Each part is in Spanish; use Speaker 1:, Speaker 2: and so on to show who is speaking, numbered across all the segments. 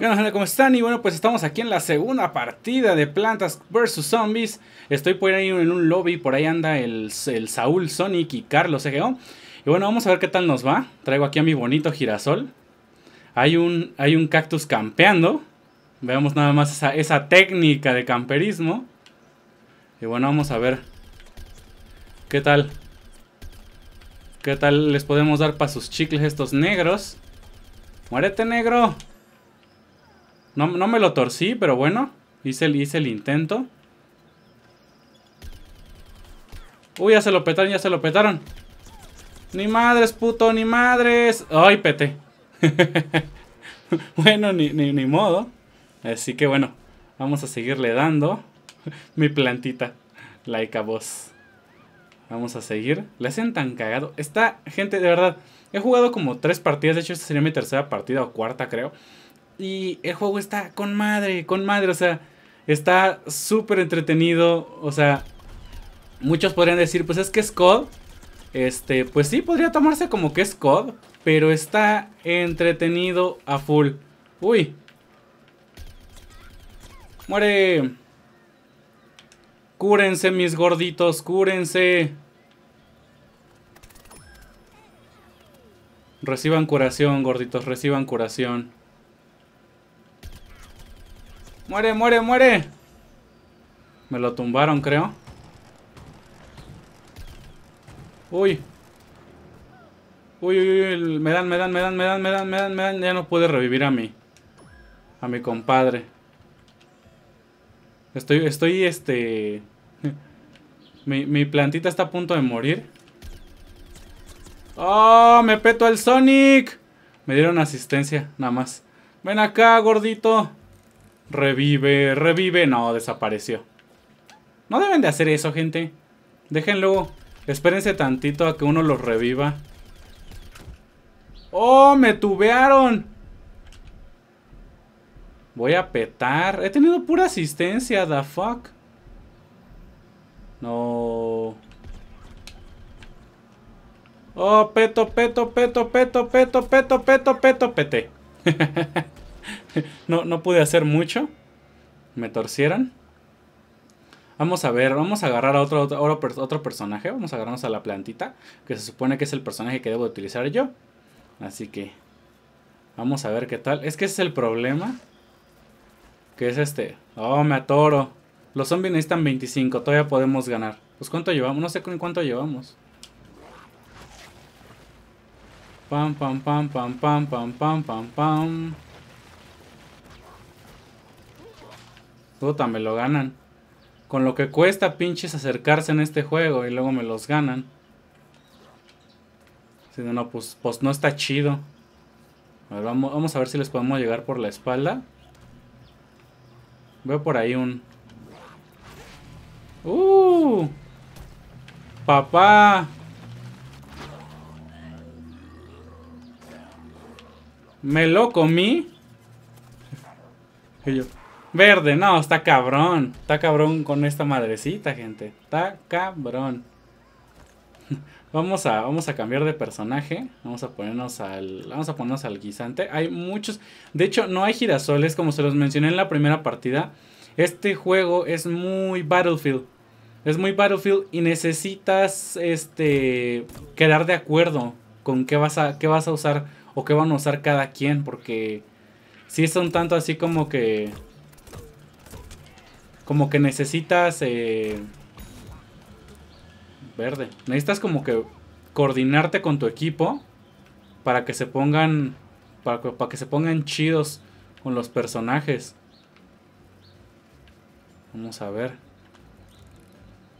Speaker 1: ¿Qué onda gente? ¿Cómo están? Y bueno, pues estamos aquí en la segunda partida de Plantas vs Zombies. Estoy por ahí en un lobby, por ahí anda el, Saúl, Sonic y Carlos EGO. Y bueno, vamos a ver qué tal nos va. Traigo aquí a mi bonito girasol. Hay un, hay un cactus campeando. Veamos nada más esa, esa técnica de camperismo. Y bueno, vamos a ver qué tal. ¿Qué tal les podemos dar para sus chicles estos negros? ¡Muérete, negro! No, me lo torcí, pero bueno. Hice el, hice el intento. Uy, ya se lo petaron, ya se lo petaron. Ni madres, puto, ni madres. Ay, pete. bueno, ni, ni, modo. Así que bueno, vamos a seguirle dando. Mi plantita. Like a boss. Vamos a seguir. Le hacen tan cagado. Está, gente, de verdad. He jugado como tres partidas. De hecho, esta sería mi tercera partida o cuarta, creo. Y el juego está con madre, con madre, o sea, está súper entretenido, o sea, muchos podrían decir, pues es que es COD, este, pues sí, podría tomarse como que es COD, pero está entretenido a full. Uy. Muere. Cúrense, mis gorditos, cúrense. Reciban curación, gorditos, reciban curación. Muere, muere, muere. Me lo tumbaron, creo. Uy. Uy, uy, uy. Me dan, me dan, me dan, me dan, me dan, me dan, me dan. Ya no puede revivir a mí. A mi compadre. Estoy, estoy, este... mi, mi plantita está a punto de morir. ¡Oh! ¡Me peto al Sonic! Me dieron asistencia, nada más. Ven acá, gordito. Revive, revive. No, desapareció. No deben de hacer eso, gente. Déjenlo. Espérense tantito a que uno los reviva. ¡Oh, me tubearon! Voy a petar. He tenido pura asistencia, the fuck. No. Oh, peto, peto, peto, peto, peto, peto, peto, peto, pete. no, no pude hacer mucho. Me torcieron. Vamos a ver, vamos a agarrar a otro, otro, otro, personaje. Vamos a agarrarnos a la plantita. Que se supone que es el personaje que debo utilizar yo. Así que vamos a ver qué tal. Es que ese es el problema. Que es este. Oh, me atoro. Los zombies necesitan 25. Todavía podemos ganar. Pues cuánto llevamos. No sé cuánto llevamos. Pam, pam, pam, pam, pam, pam, pam, pam. Puta, me lo ganan. Con lo que cuesta pinches acercarse en este juego y luego me los ganan. Si no, pues, pues no está chido. A ver, vamos, vamos a ver si les podemos llegar por la espalda. Veo por ahí un... ¡Uh! ¡Papá! ¿Me lo comí? Y yo... Verde, no, está cabrón. Está cabrón con esta madrecita, gente. Está cabrón. vamos a, vamos a cambiar de personaje. Vamos a ponernos al. Vamos a ponernos al guisante. Hay muchos. De hecho, no hay girasoles, como se los mencioné en la primera partida. Este juego es muy Battlefield. Es muy Battlefield y necesitas este quedar de acuerdo con qué vas a, qué vas a usar o qué van a usar cada quien. Porque si es un tanto así como que como que necesitas... Eh, verde. Necesitas como que coordinarte con tu equipo para que se pongan... Para, para que se pongan chidos con los personajes. Vamos a ver.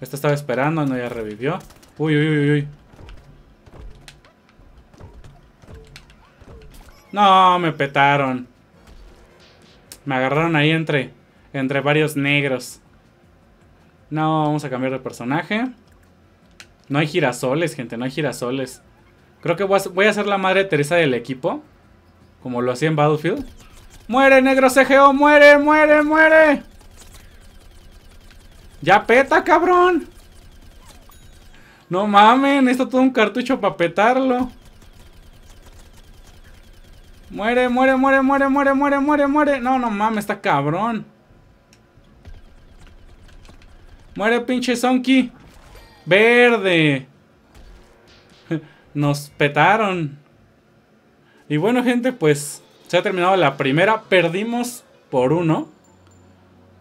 Speaker 1: Esta estaba esperando, no ya revivió. Uy, uy, uy, uy. No, me petaron. Me agarraron ahí entre entre varios negros. No, vamos a cambiar de personaje. No hay girasoles, gente, no hay girasoles. Creo que voy a, ser la madre Teresa del equipo. Como lo hacía en Battlefield. ¡Muere, negro CGO! ¡Muere, muere, muere! ¡Ya peta, cabrón! No mames, necesito todo un cartucho para petarlo. Muere, muere, muere, muere, muere, muere, muere, muere. No, no mames, está cabrón. Muere, pinche Sonky. Verde. Nos petaron. Y bueno, gente, pues se ha terminado la primera. Perdimos por uno.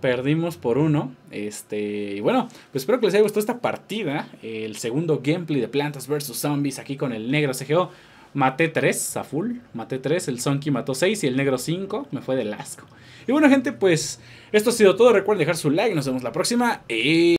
Speaker 1: Perdimos por uno. Este. Y bueno, pues espero que les haya gustado esta partida. El segundo gameplay de Plantas vs Zombies aquí con el negro CGO. Maté 3 a full. Maté 3. El Sonky mató 6 y el negro 5. Me fue del asco. Y bueno, gente, pues esto ha sido todo. Recuerden dejar su like. Nos vemos la próxima. Y.